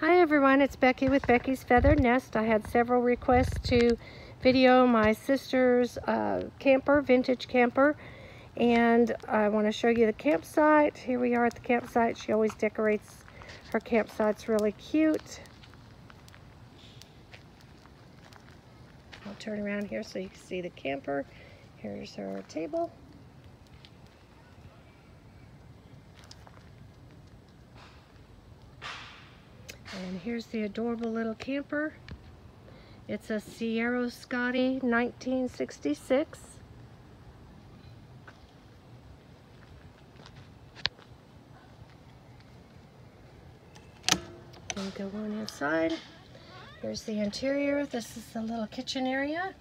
Hi everyone, it's Becky with Becky's Feathered Nest. I had several requests to video my sister's uh, camper, vintage camper, and I want to show you the campsite. Here we are at the campsite. She always decorates her campsites really cute. I'll turn around here so you can see the camper. Here's her table. And here's the adorable little camper. It's a Serro Scotty 1966. And go on inside. Here's the interior. This is the little kitchen area.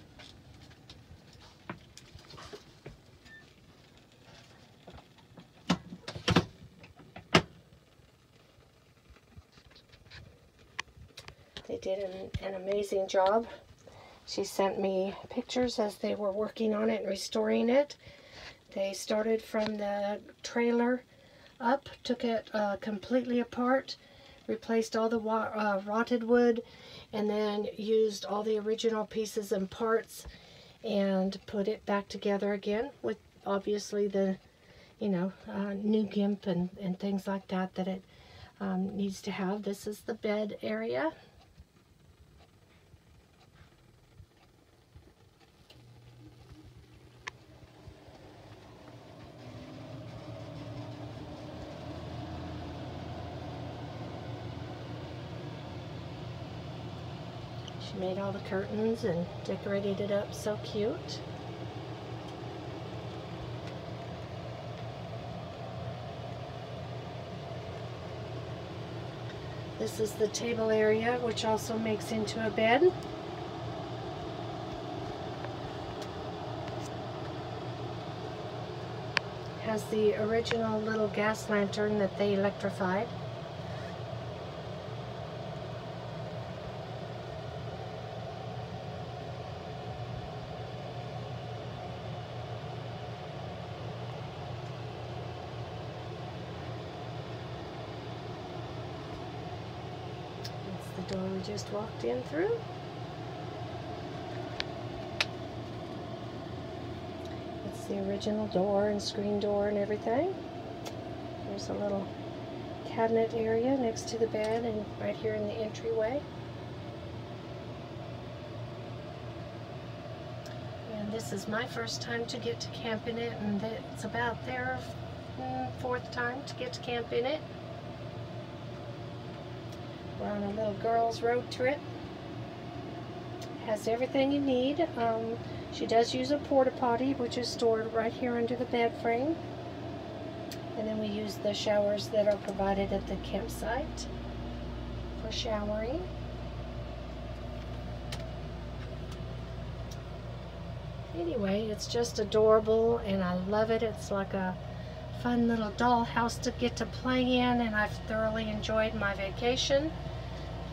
They did an, an amazing job. She sent me pictures as they were working on it and restoring it. They started from the trailer up, took it uh, completely apart, replaced all the uh, rotted wood, and then used all the original pieces and parts and put it back together again with obviously the, you know, uh, new gimp and, and things like that that it um, needs to have. This is the bed area. She made all the curtains and decorated it up so cute. This is the table area, which also makes into a bed. Has the original little gas lantern that they electrified. the door we just walked in through. It's the original door and screen door and everything. There's a little cabinet area next to the bed and right here in the entryway. And this is my first time to get to camp in it and it's about their mm, fourth time to get to camp in it. We're on a little girls road trip. Has everything you need. Um, she does use a porta potty, which is stored right here under the bed frame. And then we use the showers that are provided at the campsite for showering. Anyway, it's just adorable and I love it. It's like a fun little dollhouse to get to play in and I've thoroughly enjoyed my vacation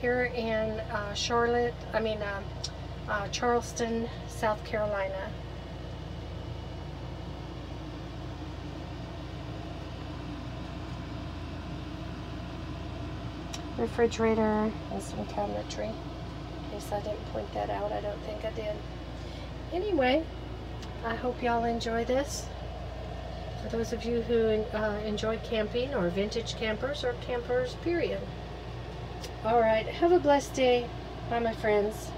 here in uh, Charlotte, I mean uh, uh, Charleston, South Carolina. Refrigerator and some cabinetry. In case I didn't point that out, I don't think I did. Anyway, I hope y'all enjoy this. For those of you who uh, enjoy camping or vintage campers or campers, period. Alright, have a blessed day. Bye, my friends.